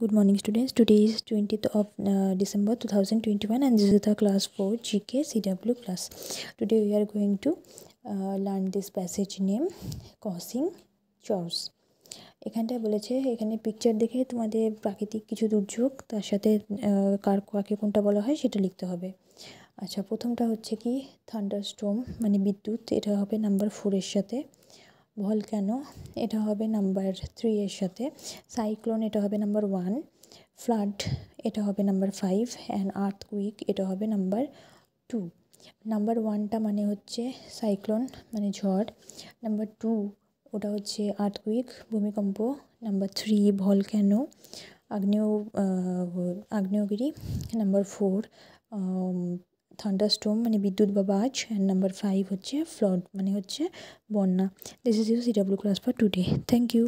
Good morning students. Today is 20th of uh, December 2021 and this is the class 4 GK CW class. Today we are going to uh, learn this passage name causing chores. এখানটায় বলেছে এখানে picture দেখে তোমাদের প্রাকৃতিক কিছু দুর্যোগ তার সাথে কার কাকে কোনটা বলা হয় সেটা লিখতে হবে আচ্ছা প্রথমটা হচ্ছে কি থান্ডার স্টোম মানে বিদ্যুৎ এটা হবে নাম্বার ফোরের সাথে ভলক্যানো এটা হবে নাম্বার থ্রি এর সাথে। সাইক্লোন এটা হবে নাম্বার ওয়ান ফ্লাড এটা হবে number five and earth earthquake এটা হবে নাম্বার টু নাম্বার ওয়ানটা মানে হচ্ছে সাইক্লোন মানে ঝড়। নাম্বার টু ওটা হচ্ছে আর্থ আর্থকুইক ভূমিকম্প নাম্বার থ্রি ভলক্যানো আগ্নেয় আগ্নেয়গিরি। নাম্বার ফোর থান্ডারস্টোম মানে বিদ্যুৎ বা বাজ অ্যান্ড নাম্বার ফাইভ হচ্ছে ফ্লড মানে হচ্ছে বন্যা। This is U C W class for today thank you